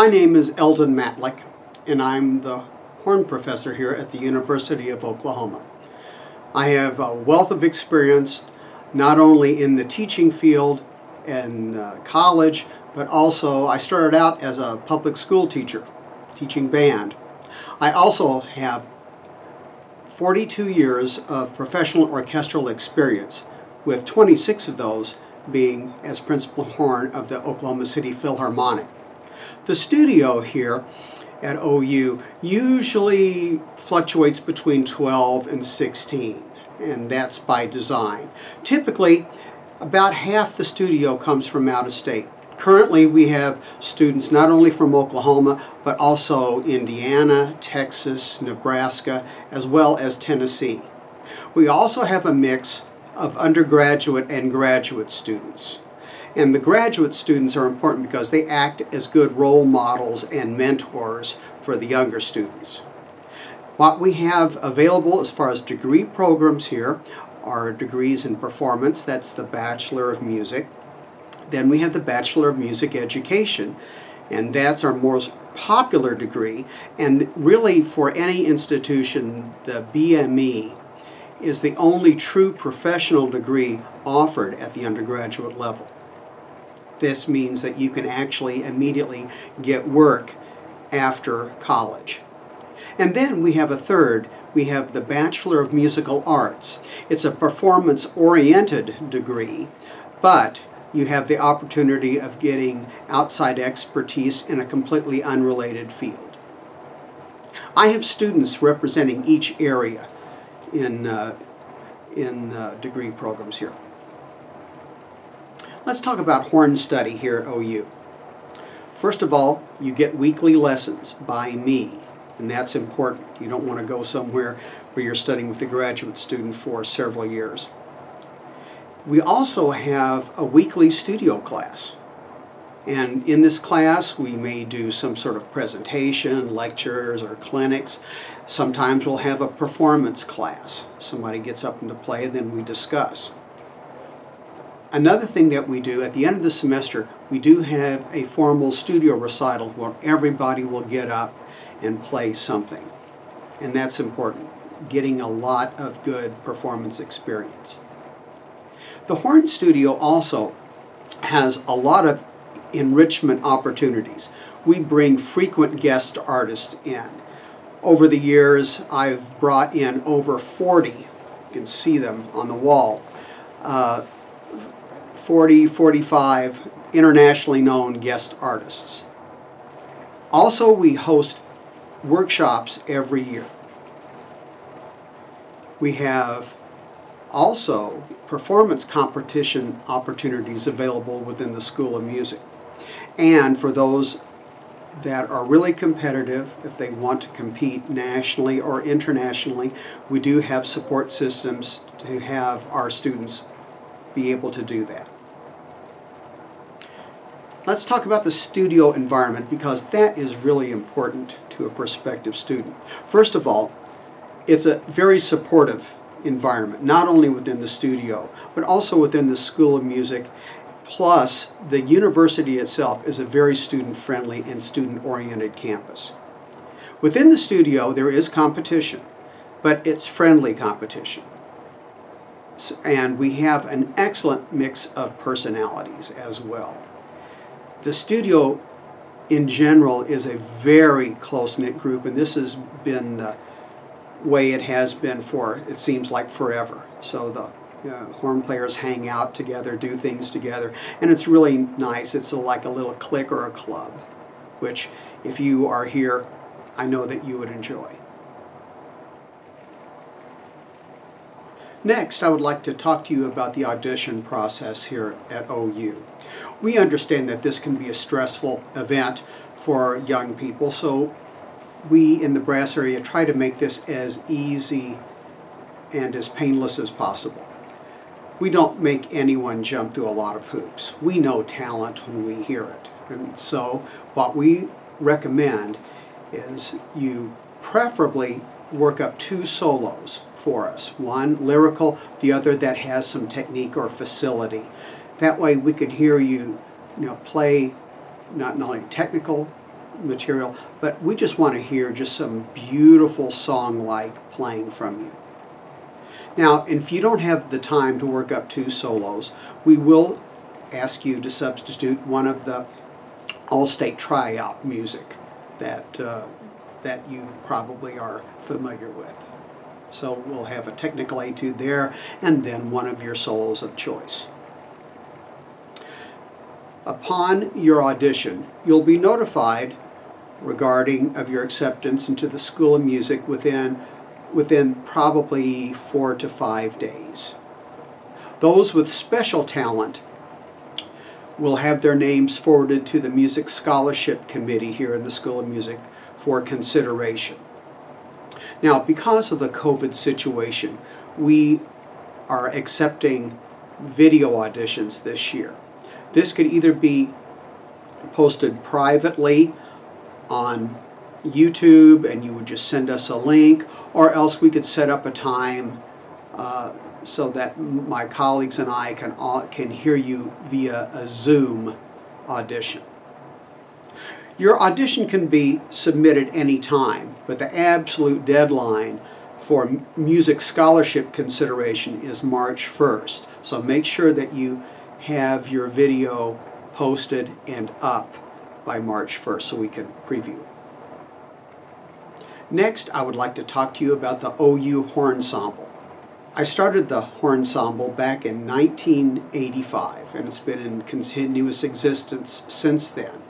My name is Eldon Matlick, and I'm the horn professor here at the University of Oklahoma. I have a wealth of experience not only in the teaching field and uh, college, but also I started out as a public school teacher, teaching band. I also have 42 years of professional orchestral experience, with 26 of those being as principal horn of the Oklahoma City Philharmonic. The studio here at OU usually fluctuates between 12 and 16, and that's by design. Typically, about half the studio comes from out of state. Currently, we have students not only from Oklahoma, but also Indiana, Texas, Nebraska, as well as Tennessee. We also have a mix of undergraduate and graduate students. And the graduate students are important because they act as good role models and mentors for the younger students. What we have available as far as degree programs here are degrees in performance, that's the Bachelor of Music. Then we have the Bachelor of Music Education, and that's our most popular degree. And really, for any institution, the BME is the only true professional degree offered at the undergraduate level. This means that you can actually immediately get work after college. And then we have a third, we have the Bachelor of Musical Arts. It's a performance-oriented degree, but you have the opportunity of getting outside expertise in a completely unrelated field. I have students representing each area in, uh, in uh, degree programs here. Let's talk about horn study here at OU. First of all, you get weekly lessons by me, and that's important. You don't want to go somewhere where you're studying with a graduate student for several years. We also have a weekly studio class. And in this class, we may do some sort of presentation, lectures, or clinics. Sometimes we'll have a performance class. Somebody gets up and into play, then we discuss. Another thing that we do at the end of the semester, we do have a formal studio recital where everybody will get up and play something. And that's important, getting a lot of good performance experience. The Horn Studio also has a lot of enrichment opportunities. We bring frequent guest artists in. Over the years, I've brought in over 40, you can see them on the wall, uh, 40, 45 internationally known guest artists. Also, we host workshops every year. We have also performance competition opportunities available within the School of Music. And for those that are really competitive, if they want to compete nationally or internationally, we do have support systems to have our students be able to do that. Let's talk about the studio environment because that is really important to a prospective student. First of all, it's a very supportive environment, not only within the studio, but also within the School of Music. Plus, the university itself is a very student-friendly and student-oriented campus. Within the studio, there is competition, but it's friendly competition. And we have an excellent mix of personalities as well. The studio in general is a very close-knit group, and this has been the way it has been for, it seems like forever. So the uh, horn players hang out together, do things together, and it's really nice. It's a, like a little clique or a club, which if you are here, I know that you would enjoy. Next, I would like to talk to you about the audition process here at OU. We understand that this can be a stressful event for young people, so we in the brass area try to make this as easy and as painless as possible. We don't make anyone jump through a lot of hoops. We know talent when we hear it. And so what we recommend is you preferably work up two solos for us. One lyrical, the other that has some technique or facility. That way we can hear you, you know, play not, not only technical material, but we just want to hear just some beautiful song-like playing from you. Now, if you don't have the time to work up two solos, we will ask you to substitute one of the all-state tryout music that, uh, that you probably are familiar with. So we'll have a technical etude there and then one of your solos of choice. Upon your audition, you'll be notified regarding of your acceptance into the School of Music within, within probably four to five days. Those with special talent will have their names forwarded to the Music Scholarship Committee here in the School of Music for consideration. Now, because of the COVID situation, we are accepting video auditions this year. This could either be posted privately on YouTube and you would just send us a link, or else we could set up a time uh, so that my colleagues and I can, can hear you via a Zoom audition. Your audition can be submitted anytime, but the absolute deadline for music scholarship consideration is March 1st. So make sure that you have your video posted and up by March 1st so we can preview. Next, I would like to talk to you about the OU Horn Ensemble. I started the Horn Ensemble back in 1985 and it's been in continuous existence since then.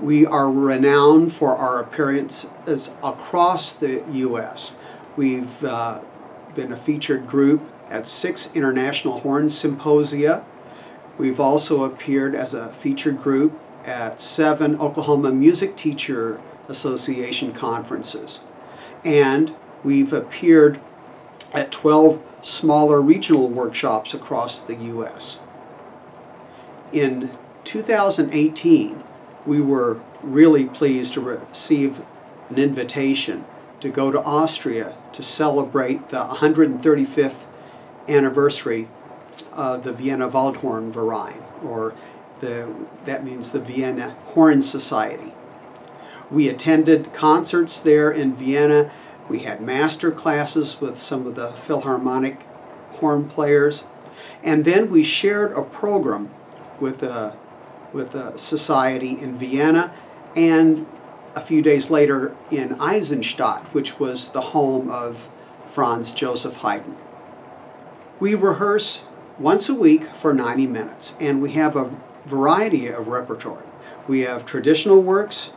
We are renowned for our appearances across the U.S. We've uh, been a featured group at six international horn symposia. We've also appeared as a featured group at seven Oklahoma Music Teacher Association conferences. And we've appeared at 12 smaller regional workshops across the U.S. In 2018, we were really pleased to receive an invitation to go to Austria to celebrate the 135th anniversary of the Vienna Waldhorn Verein, or the, that means the Vienna Horn Society. We attended concerts there in Vienna. We had master classes with some of the Philharmonic horn players. And then we shared a program with a with a society in Vienna and a few days later in Eisenstadt, which was the home of Franz Joseph Haydn. We rehearse once a week for 90 minutes, and we have a variety of repertoire. We have traditional works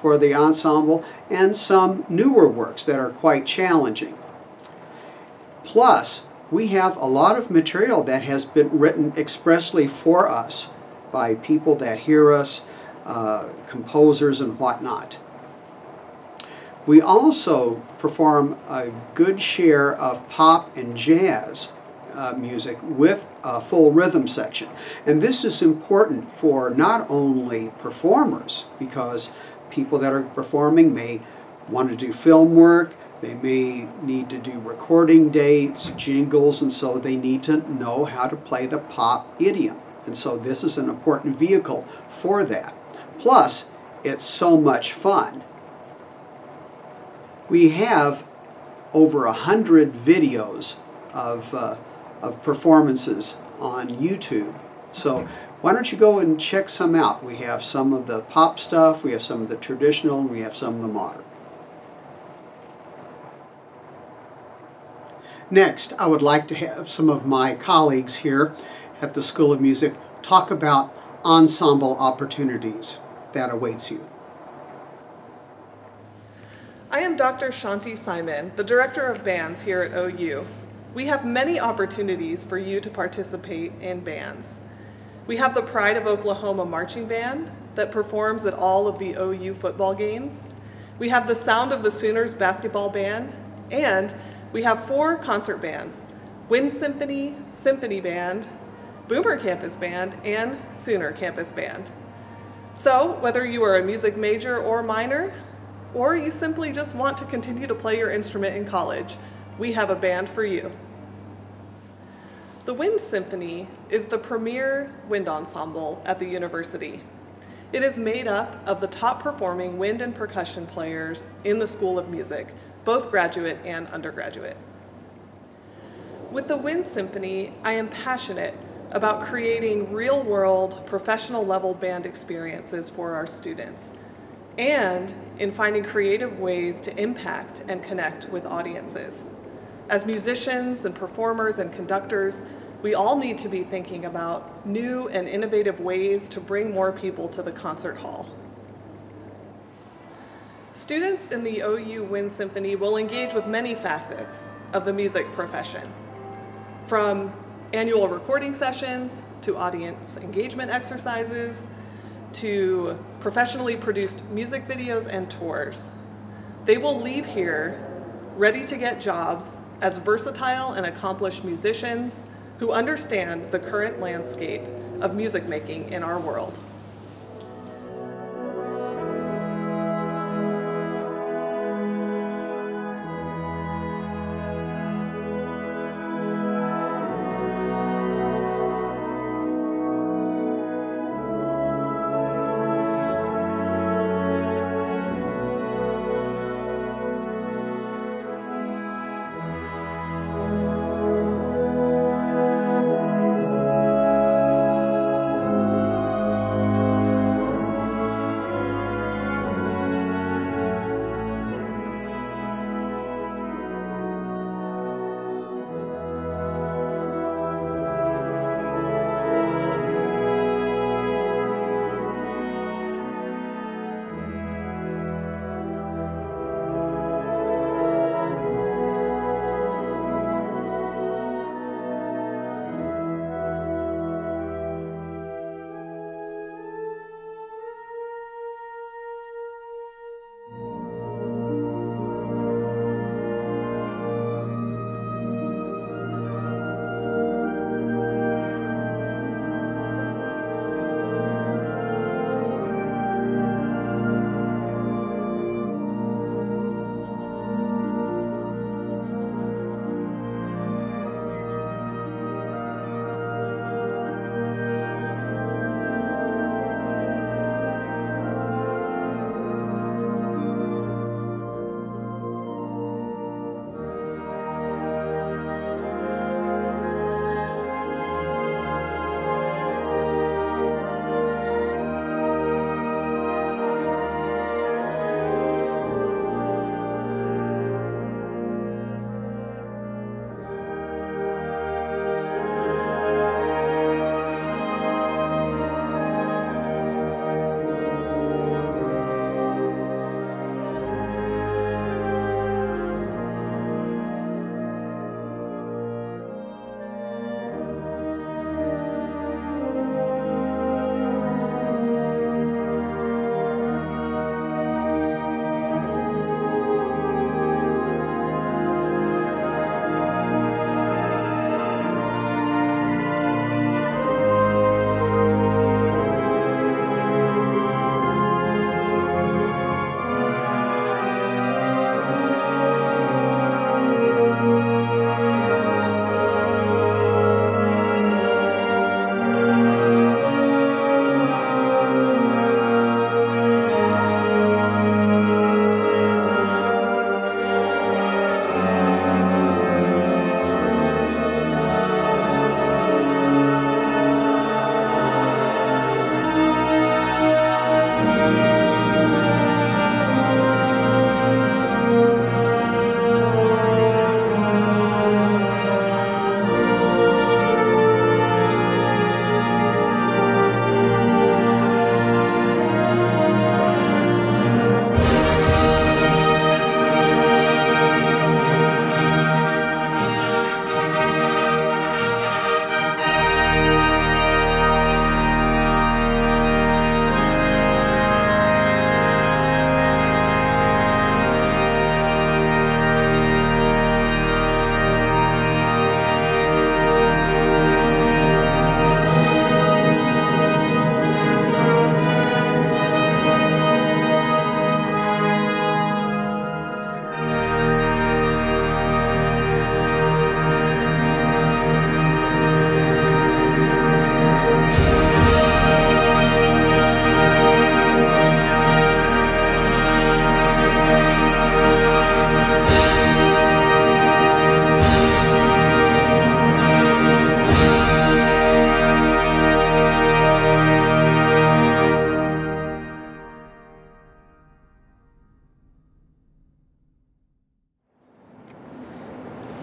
for the ensemble and some newer works that are quite challenging. Plus, we have a lot of material that has been written expressly for us by people that hear us, uh, composers and whatnot. We also perform a good share of pop and jazz uh, music with a full rhythm section. And this is important for not only performers, because people that are performing may want to do film work, they may need to do recording dates, jingles, and so they need to know how to play the pop idiom. And so this is an important vehicle for that. Plus, it's so much fun. We have over a hundred videos of, uh, of performances on YouTube. So why don't you go and check some out. We have some of the pop stuff, we have some of the traditional, and we have some of the modern. Next, I would like to have some of my colleagues here at the School of Music talk about ensemble opportunities that awaits you. I am Dr. Shanti Simon, the Director of Bands here at OU. We have many opportunities for you to participate in bands. We have the Pride of Oklahoma Marching Band that performs at all of the OU football games. We have the Sound of the Sooners Basketball Band, and we have four concert bands, Wind Symphony, Symphony Band, Boomer Campus Band, and Sooner Campus Band. So whether you are a music major or minor, or you simply just want to continue to play your instrument in college, we have a band for you. The Wind Symphony is the premier wind ensemble at the university. It is made up of the top performing wind and percussion players in the School of Music, both graduate and undergraduate. With the Wind Symphony, I am passionate about creating real world, professional level band experiences for our students and in finding creative ways to impact and connect with audiences. As musicians and performers and conductors, we all need to be thinking about new and innovative ways to bring more people to the concert hall. Students in the OU Wind Symphony will engage with many facets of the music profession, from annual recording sessions to audience engagement exercises to professionally produced music videos and tours. They will leave here ready to get jobs as versatile and accomplished musicians who understand the current landscape of music making in our world.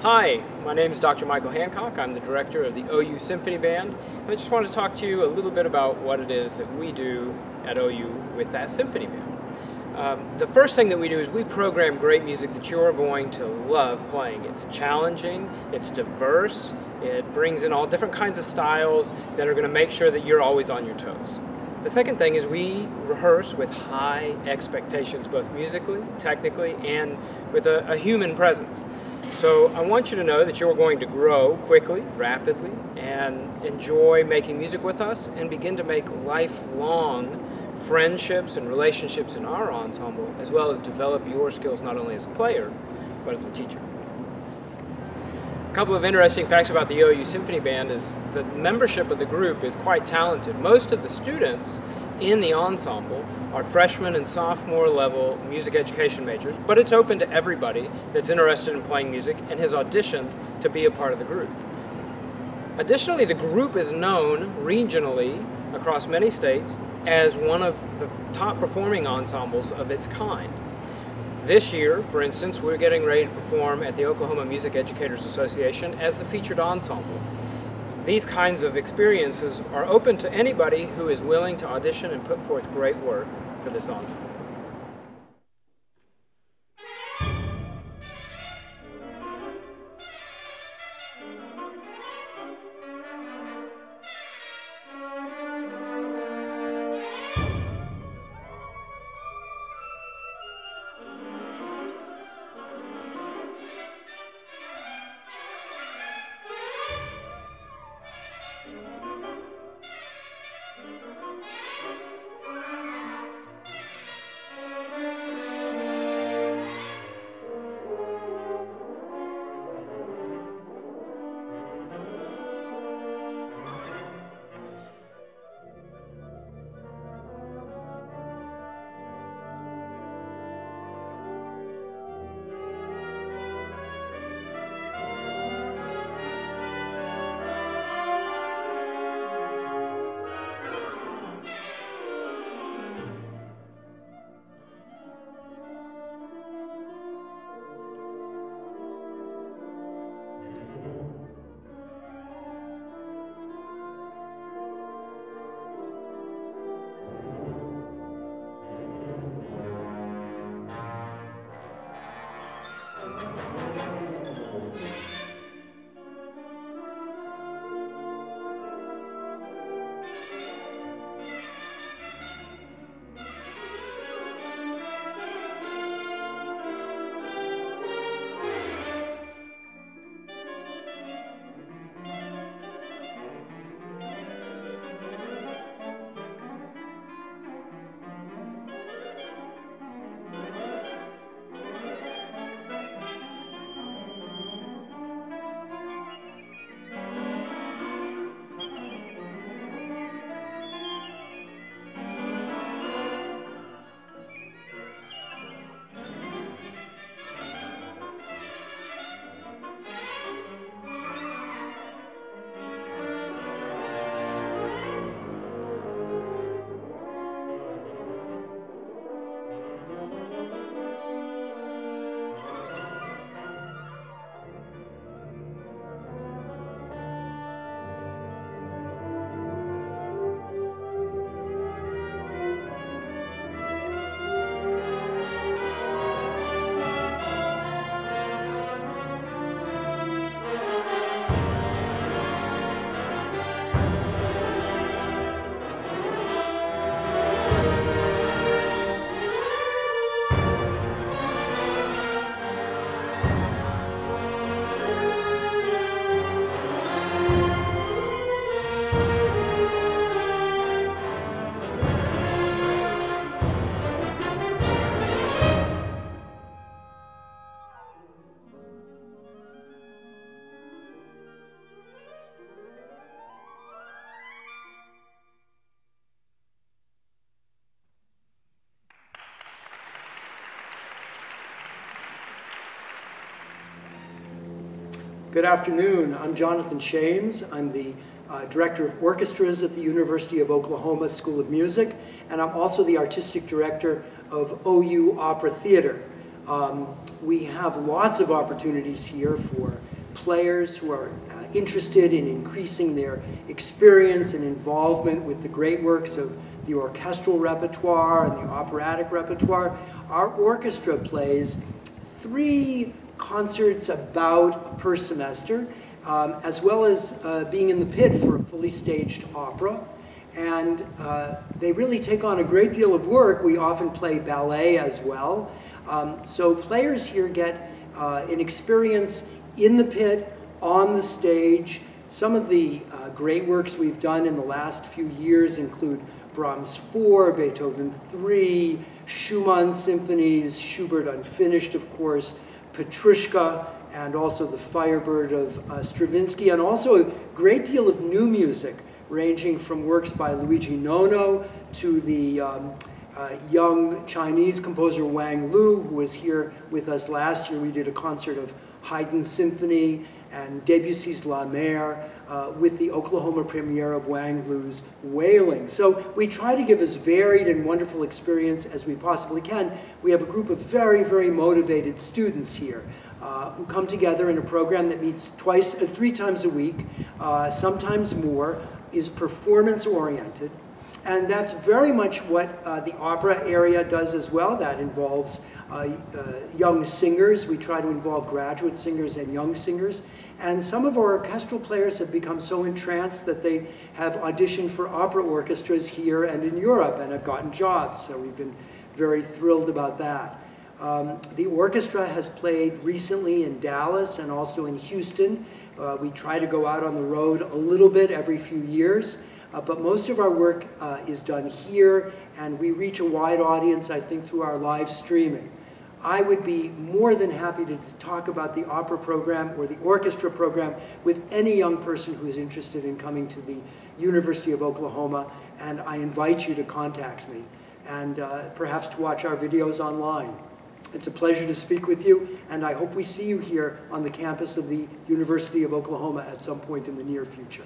Hi, my name is Dr. Michael Hancock. I'm the director of the OU Symphony Band. And I just want to talk to you a little bit about what it is that we do at OU with that symphony band. Um, the first thing that we do is we program great music that you're going to love playing. It's challenging, it's diverse, it brings in all different kinds of styles that are going to make sure that you're always on your toes. The second thing is we rehearse with high expectations, both musically, technically, and with a, a human presence. So I want you to know that you're going to grow quickly, rapidly, and enjoy making music with us and begin to make lifelong friendships and relationships in our ensemble, as well as develop your skills not only as a player, but as a teacher. A couple of interesting facts about the OU Symphony Band is the membership of the group is quite talented. Most of the students in the ensemble are freshman and sophomore level music education majors, but it's open to everybody that's interested in playing music and has auditioned to be a part of the group. Additionally, the group is known regionally across many states as one of the top performing ensembles of its kind. This year, for instance, we're getting ready to perform at the Oklahoma Music Educators Association as the featured ensemble these kinds of experiences are open to anybody who is willing to audition and put forth great work for this ensemble. Good afternoon. I'm Jonathan Shames. I'm the uh, Director of Orchestras at the University of Oklahoma School of Music, and I'm also the Artistic Director of OU Opera Theater. Um, we have lots of opportunities here for players who are uh, interested in increasing their experience and involvement with the great works of the orchestral repertoire and the operatic repertoire. Our orchestra plays three concerts about per semester, um, as well as uh, being in the pit for a fully staged opera. And uh, they really take on a great deal of work. We often play ballet as well. Um, so players here get uh, an experience in the pit, on the stage. Some of the uh, great works we've done in the last few years include Brahms 4, Beethoven 3, Schumann symphonies, Schubert Unfinished, of course, Petrushka, and also the Firebird of uh, Stravinsky, and also a great deal of new music, ranging from works by Luigi Nono to the um, uh, young Chinese composer Wang Lu, who was here with us last year. We did a concert of Haydn's Symphony and Debussy's La Mer uh, with the Oklahoma premiere of Wang Lu's Wailing. So we try to give as varied and wonderful experience as we possibly can. We have a group of very, very motivated students here. Uh, who come together in a program that meets twice, uh, three times a week, uh, sometimes more, is performance oriented. And that's very much what uh, the opera area does as well. That involves uh, uh, young singers. We try to involve graduate singers and young singers. And some of our orchestral players have become so entranced that they have auditioned for opera orchestras here and in Europe and have gotten jobs. So we've been very thrilled about that. Um, the orchestra has played recently in Dallas and also in Houston. Uh, we try to go out on the road a little bit every few years. Uh, but most of our work uh, is done here, and we reach a wide audience, I think, through our live streaming. I would be more than happy to, talk about the opera program or the orchestra program with any young person who is interested in coming to the University of Oklahoma, and I invite you to contact me and uh, perhaps to watch our videos online. It's a pleasure to speak with you, and I hope we see you here on the campus of the University of Oklahoma at some point in the near future.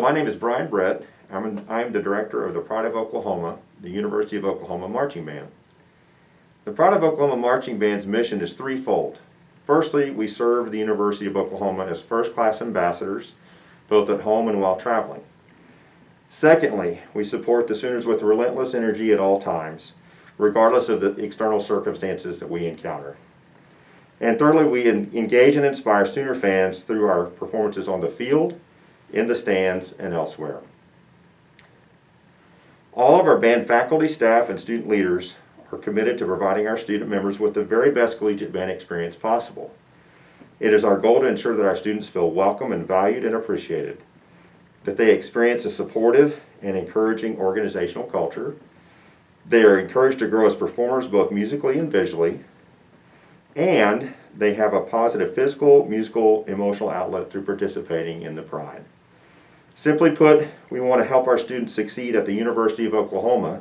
My name is Brian Britt. I'm, an, I'm the director of the Pride of Oklahoma, the University of Oklahoma Marching Band. The Pride of Oklahoma Marching Band's mission is threefold. Firstly, we serve the University of Oklahoma as first-class ambassadors, both at home and while traveling. Secondly, we support the Sooners with relentless energy at all times, regardless of the external circumstances that we encounter. And thirdly, we engage and inspire Sooner fans through our performances on the field, in the stands, and elsewhere. All of our band faculty, staff, and student leaders are committed to providing our student members with the very best collegiate band experience possible. It is our goal to ensure that our students feel welcome and valued and appreciated, that they experience a supportive and encouraging organizational culture, they are encouraged to grow as performers both musically and visually, and they have a positive physical, musical, emotional outlet through participating in the Pride. Simply put, we want to help our students succeed at the University of Oklahoma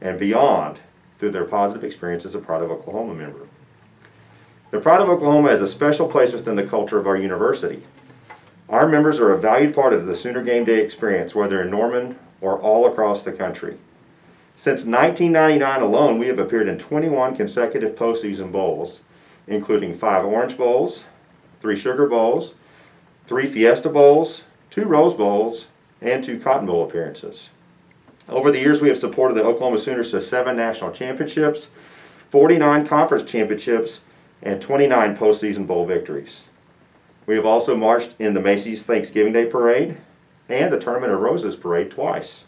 and beyond through their positive experience as a Pride of Oklahoma member. The Pride of Oklahoma is a special place within the culture of our university. Our members are a valued part of the Sooner Game Day experience, whether in Norman or all across the country. Since 1999 alone, we have appeared in 21 consecutive postseason bowls, including five Orange Bowls, three Sugar Bowls, three Fiesta Bowls, two Rose Bowls, and two Cotton Bowl appearances. Over the years, we have supported the Oklahoma Sooners to seven national championships, 49 conference championships, and 29 postseason bowl victories. We have also marched in the Macy's Thanksgiving Day Parade and the Tournament of Roses Parade twice.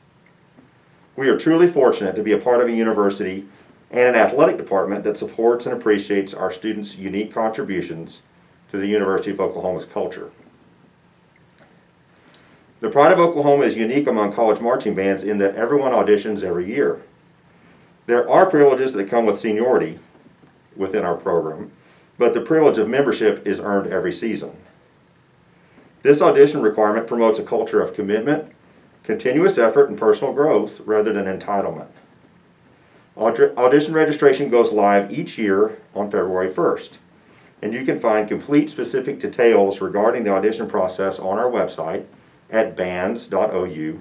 We are truly fortunate to be a part of a university and an athletic department that supports and appreciates our students' unique contributions to the University of Oklahoma's culture. The Pride of Oklahoma is unique among college marching bands in that everyone auditions every year. There are privileges that come with seniority within our program, but the privilege of membership is earned every season. This audition requirement promotes a culture of commitment, continuous effort, and personal growth rather than entitlement. Audition registration goes live each year on February 1st, and you can find complete specific details regarding the audition process on our website at bands.ou.edu.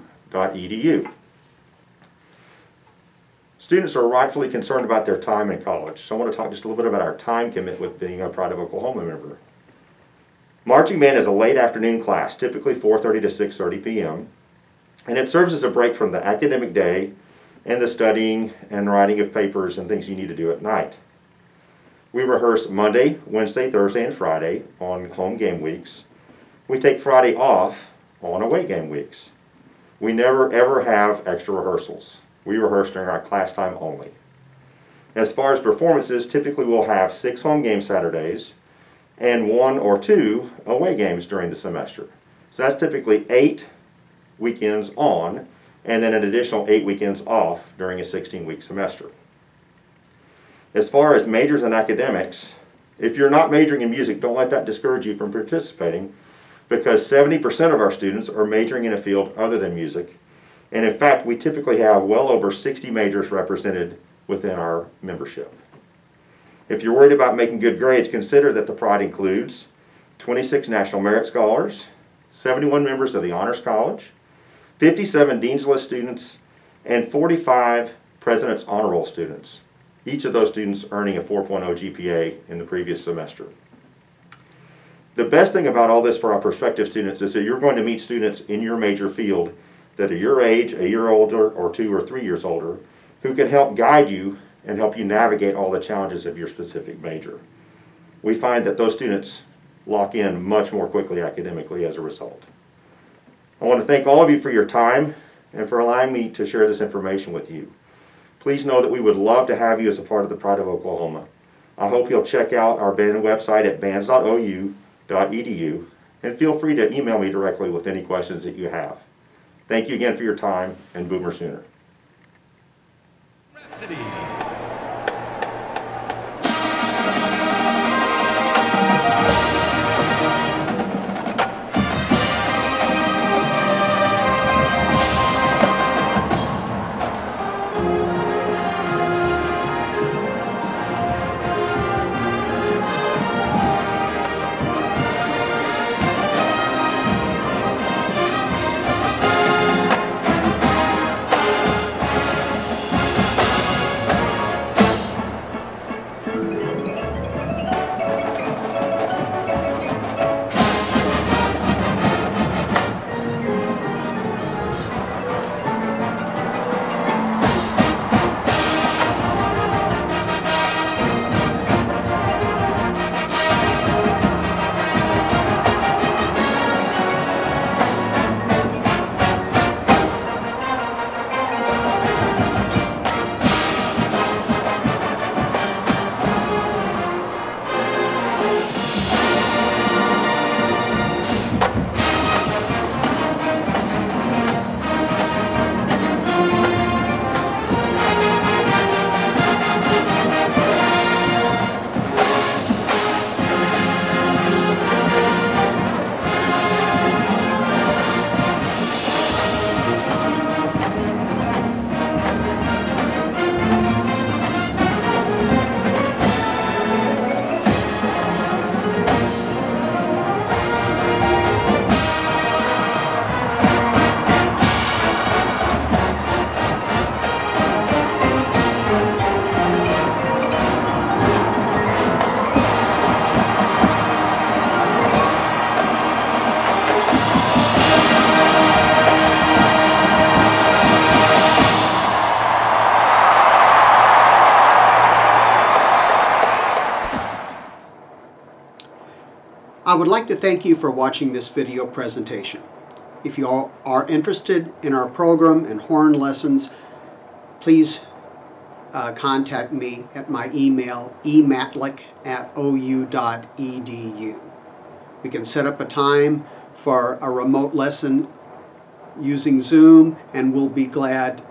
Students are rightfully concerned about their time in college, so I want to talk just a little bit about our time commitment with being a Pride of Oklahoma member. Marching band is a late afternoon class, typically 4.30 to 6.30 p.m., and it serves as a break from the academic day and the studying and writing of papers and things you need to do at night. We rehearse Monday, Wednesday, Thursday, and Friday on home game weeks. We take Friday off on away game weeks. We never ever have extra rehearsals. We rehearse during our class time only. As far as performances, typically we'll have six home game Saturdays and one or two away games during the semester. So that's typically eight weekends on and then an additional eight weekends off during a 16-week semester. As far as majors and academics, if you're not majoring in music, don't let that discourage you from participating because 70% of our students are majoring in a field other than music. And in fact, we typically have well over 60 majors represented within our membership. If you're worried about making good grades, consider that the Pride includes 26 National Merit Scholars, 71 members of the Honors College, 57 Dean's List students, and 45 President's Honor Roll students, each of those students earning a 4.0 GPA in the previous semester. The best thing about all this for our prospective students is that you're going to meet students in your major field that are your age, a year older, or two or three years older, who can help guide you and help you navigate all the challenges of your specific major. We find that those students lock in much more quickly academically as a result. I want to thank all of you for your time and for allowing me to share this information with you. Please know that we would love to have you as a part of the Pride of Oklahoma. I hope you'll check out our band website at bands.ou edu, and feel free to email me directly with any questions that you have. Thank you again for your time, and Boomer Sooner. Rhapsody. I would like to thank you for watching this video presentation. If you all are interested in our program and horn lessons, please uh, contact me at my email ematlick at ou.edu. We can set up a time for a remote lesson using Zoom and we'll be glad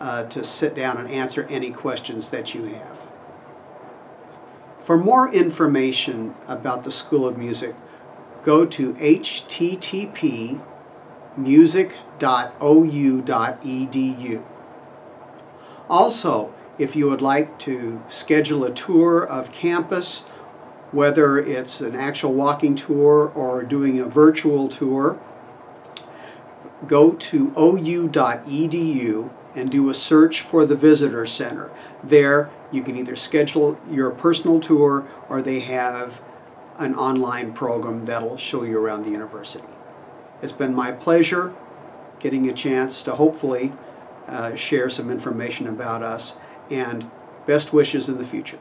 uh, to sit down and answer any questions that you have. For more information about the School of Music, go to http music.ou.edu. Also, if you would like to schedule a tour of campus, whether it's an actual walking tour or doing a virtual tour, go to ou.edu and do a search for the Visitor Center. There, you can either schedule your personal tour or they have an online program that'll show you around the university. It's been my pleasure getting a chance to hopefully uh, share some information about us and best wishes in the future.